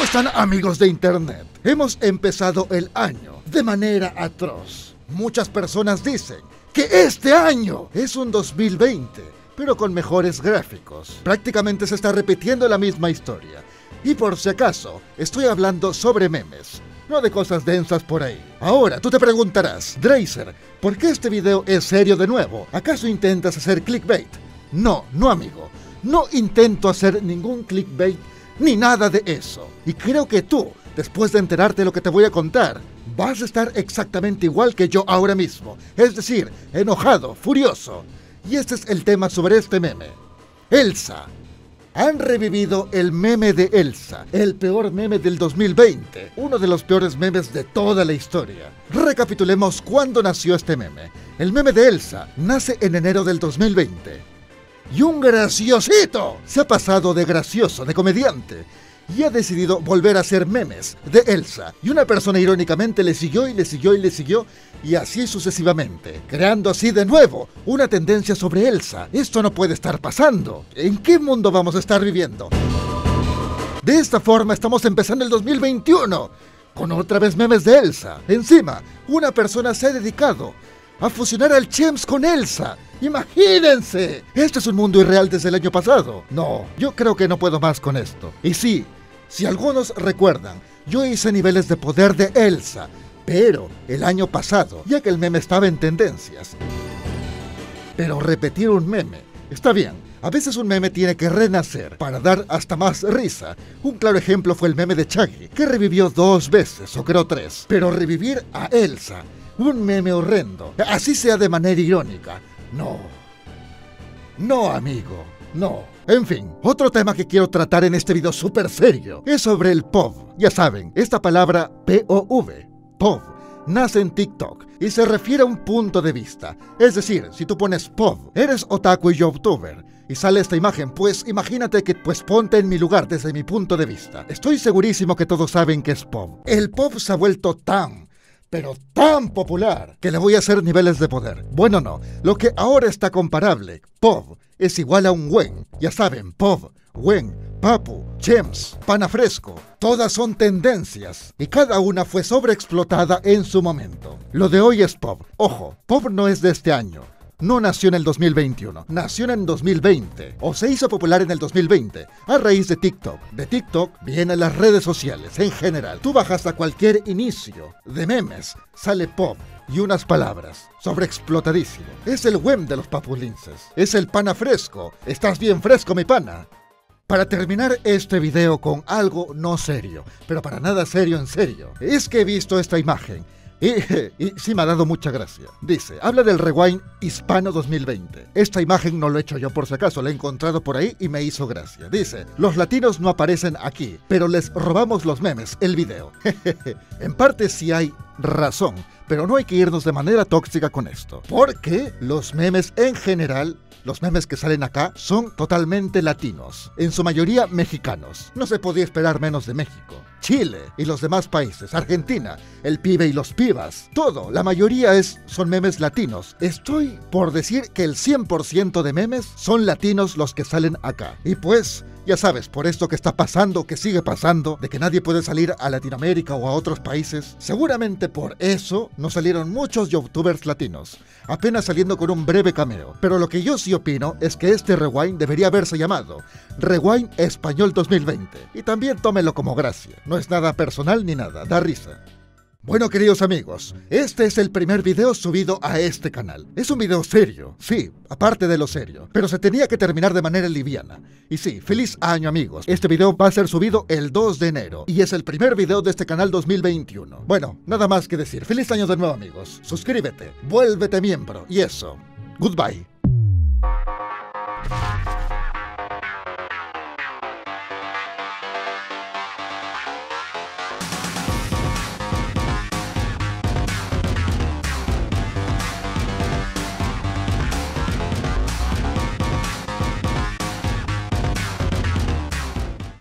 ¿Cómo están amigos de internet? Hemos empezado el año de manera atroz. Muchas personas dicen que este año es un 2020, pero con mejores gráficos. Prácticamente se está repitiendo la misma historia. Y por si acaso, estoy hablando sobre memes, no de cosas densas por ahí. Ahora, tú te preguntarás, Dracer, ¿por qué este video es serio de nuevo? ¿Acaso intentas hacer clickbait? No, no amigo. No intento hacer ningún clickbait ni nada de eso. Y creo que tú, después de enterarte de lo que te voy a contar, vas a estar exactamente igual que yo ahora mismo. Es decir, enojado, furioso. Y este es el tema sobre este meme. Elsa. Han revivido el meme de Elsa, el peor meme del 2020, uno de los peores memes de toda la historia. Recapitulemos cuándo nació este meme. El meme de Elsa nace en enero del 2020 y un graciosito se ha pasado de gracioso, de comediante, y ha decidido volver a hacer memes de Elsa. Y una persona irónicamente le siguió y le siguió y le siguió, y así sucesivamente, creando así de nuevo una tendencia sobre Elsa. Esto no puede estar pasando. ¿En qué mundo vamos a estar viviendo? De esta forma estamos empezando el 2021, con otra vez memes de Elsa. Encima, una persona se ha dedicado a fusionar al Chems con Elsa. Imagínense. Este es un mundo irreal desde el año pasado. No, yo creo que no puedo más con esto. Y sí, si algunos recuerdan, yo hice niveles de poder de Elsa, pero el año pasado, ya que el meme estaba en tendencias. Pero repetir un meme, está bien, a veces un meme tiene que renacer para dar hasta más risa. Un claro ejemplo fue el meme de Chaggy, que revivió dos veces, o creo tres. Pero revivir a Elsa un meme horrendo, así sea de manera irónica. No. No, amigo. No. En fin, otro tema que quiero tratar en este video súper serio es sobre el POV. Ya saben, esta palabra P-O-V, POV, nace en TikTok y se refiere a un punto de vista. Es decir, si tú pones POV, eres otaku y youtuber, y sale esta imagen, pues imagínate que pues ponte en mi lugar desde mi punto de vista. Estoy segurísimo que todos saben que es POV. El POV se ha vuelto tan pero tan popular que le voy a hacer niveles de poder. Bueno, no, lo que ahora está comparable, POV, es igual a un Wen. Ya saben, POV, Wen, Papu, Chems, Pana Fresco, todas son tendencias y cada una fue sobreexplotada en su momento. Lo de hoy es POV. Ojo, POV no es de este año no nació en el 2021, nació en el 2020 o se hizo popular en el 2020 a raíz de TikTok. De TikTok vienen las redes sociales en general. Tú bajas a cualquier inicio de memes, sale pop y unas palabras. Sobreexplotadísimo. Es el web de los papulinces. Es el pana fresco. Estás bien fresco, mi pana. Para terminar este video con algo no serio, pero para nada serio en serio, es que he visto esta imagen y, sí me ha dado mucha gracia. Dice, habla del Rewind Hispano 2020. Esta imagen no lo he hecho yo por si acaso, la he encontrado por ahí y me hizo gracia. Dice, los latinos no aparecen aquí, pero les robamos los memes, el video. en parte sí hay razón, pero no hay que irnos de manera tóxica con esto. Porque los memes en general los memes que salen acá son totalmente latinos, en su mayoría mexicanos. No se podía esperar menos de México. Chile y los demás países, Argentina, el pibe y los pibas, todo, la mayoría es, son memes latinos. Estoy por decir que el 100% de memes son latinos los que salen acá. Y pues, ya sabes, por esto que está pasando, que sigue pasando, de que nadie puede salir a Latinoamérica o a otros países, seguramente por eso no salieron muchos youtubers latinos, apenas saliendo con un breve cameo. Pero lo que yo sí opino es que este rewind debería haberse llamado Rewind Español 2020. Y también tómelo como gracia. No es nada personal ni nada, da risa. Bueno queridos amigos, este es el primer video subido a este canal. Es un video serio, sí, aparte de lo serio, pero se tenía que terminar de manera liviana. Y sí, feliz año amigos. Este video va a ser subido el 2 de enero y es el primer video de este canal 2021. Bueno, nada más que decir. Feliz año de nuevo amigos. Suscríbete, vuélvete miembro y eso. Goodbye.